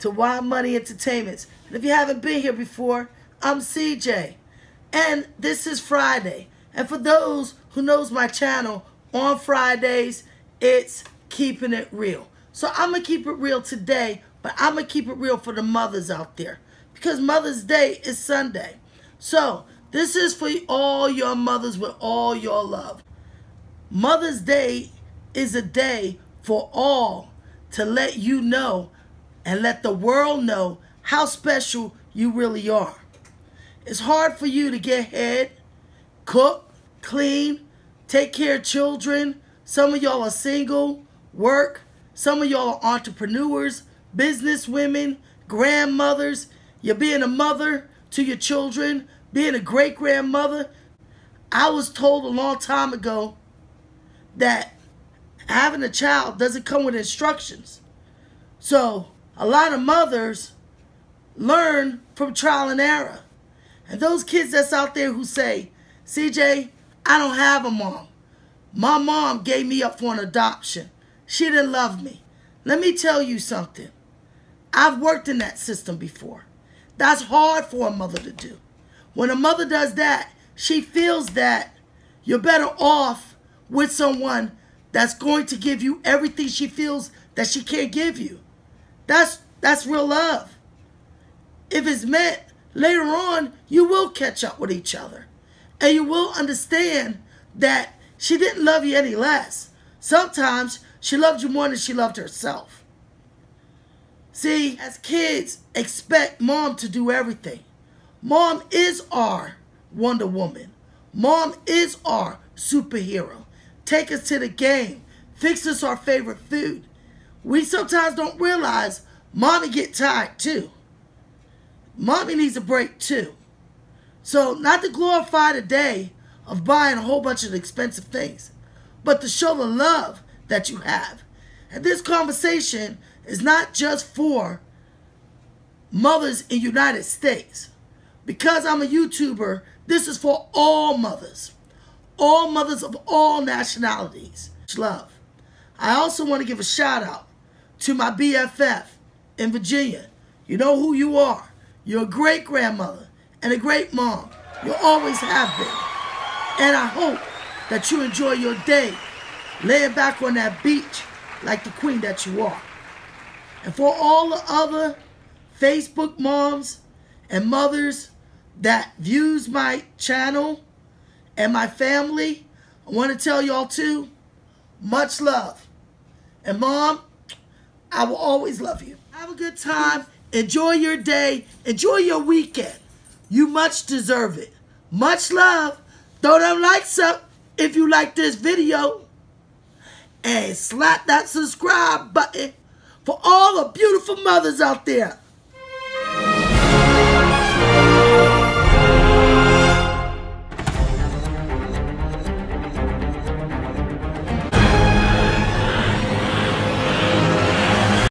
to Y-Money Entertainments. And if you haven't been here before, I'm CJ. And this is Friday. And for those who knows my channel, on Fridays, it's keeping it real. So I'm going to keep it real today, but I'm going to keep it real for the mothers out there. Because Mother's Day is Sunday. So this is for all your mothers with all your love. Mother's Day is a day for all to let you know and let the world know how special you really are. It's hard for you to get head, cook, clean, take care of children. Some of y'all are single, work. Some of y'all are entrepreneurs, business women, grandmothers. You're being a mother to your children, being a great grandmother. I was told a long time ago that having a child doesn't come with instructions. So a lot of mothers learn from trial and error. And those kids that's out there who say, CJ, I don't have a mom. My mom gave me up for an adoption. She didn't love me. Let me tell you something. I've worked in that system before. That's hard for a mother to do. When a mother does that, she feels that you're better off with someone that's going to give you everything she feels that she can't give you. That's that's real love. If it's meant later on, you will catch up with each other. And you will understand that she didn't love you any less. Sometimes she loved you more than she loved herself. See, as kids, expect mom to do everything. Mom is our Wonder Woman. Mom is our superhero. Take us to the game. Fix us our favorite food. We sometimes don't realize mommy get tired too. Mommy needs a break too. So not to glorify the day of buying a whole bunch of expensive things, but to show the love that you have. And this conversation is not just for mothers in United States. Because I'm a YouTuber, this is for all mothers. All mothers of all nationalities. Love. I also want to give a shout out to my BFF in Virginia. You know who you are. You're a great grandmother and a great mom. You always have been. And I hope that you enjoy your day laying back on that beach like the queen that you are. And for all the other Facebook moms and mothers that views my channel and my family, I want to tell y'all too, much love. And mom, I will always love you. Have a good time. Enjoy your day. Enjoy your weekend. You much deserve it. Much love. Throw them likes up if you like this video. And slap that subscribe button for all the beautiful mothers out there.